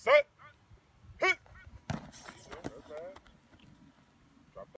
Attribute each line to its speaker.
Speaker 1: Set.